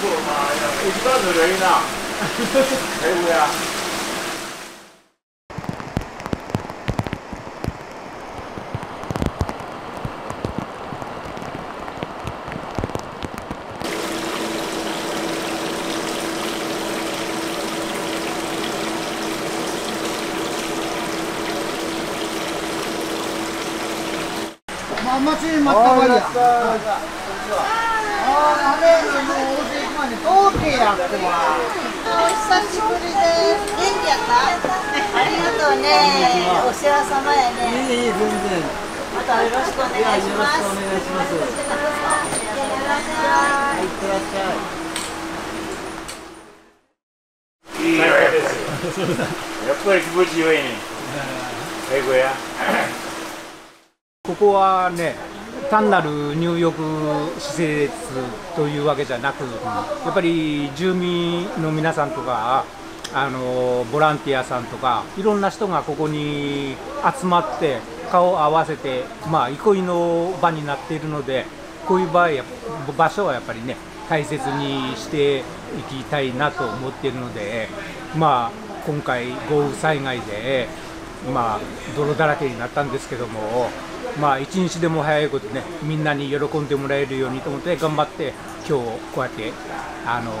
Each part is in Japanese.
我妈呀不知道的人呢。谁不あ、待ちに待ったばりや。ああ、あれ、もう、大勢行くまで、遠けや、ここは。お久しぶりです。元気やった？ありがとうね。お世話様やね。いい、全然。またよろしくお願いします。よろしくお願いしますいってらっしゃい。いい。やっぱり気持ちよいね。英語や。ここはね単なる入浴施設というわけじゃなく、やっぱり住民の皆さんとかあのボランティアさんとかいろんな人がここに集まって顔を合わせて、まあ、憩いの場になっているのでこういう場合場所はやっぱりね大切にしていきたいなと思っているので、まあ、今回豪雨災害でまあ、泥だらけになったんですけども、まあ、一日でも早いことね、みんなに喜んでもらえるようにと思って頑張って、今日こうやってあの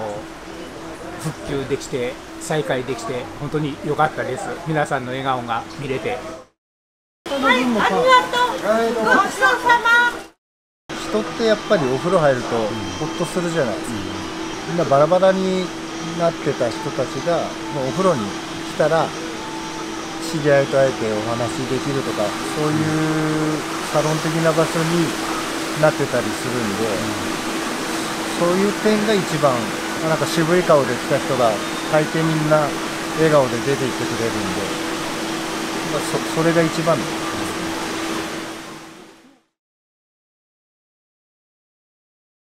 復旧できて、再開できて、本当に良かったです、皆さんの笑顔が見れて。はい、ありがとう。ごちそうさま。人ってやっぱりお風呂入るとほっとするじゃないですか、みんなバラバラになってた人たちがもうお風呂に来たら知り合いと会えてお話できるとかそういうサロン的な場所になってたりするんで、そういう点が一番あなんか渋い顔で来た人が大抵みんな笑顔で出て行ってくれるんで、まあそそれが一番。です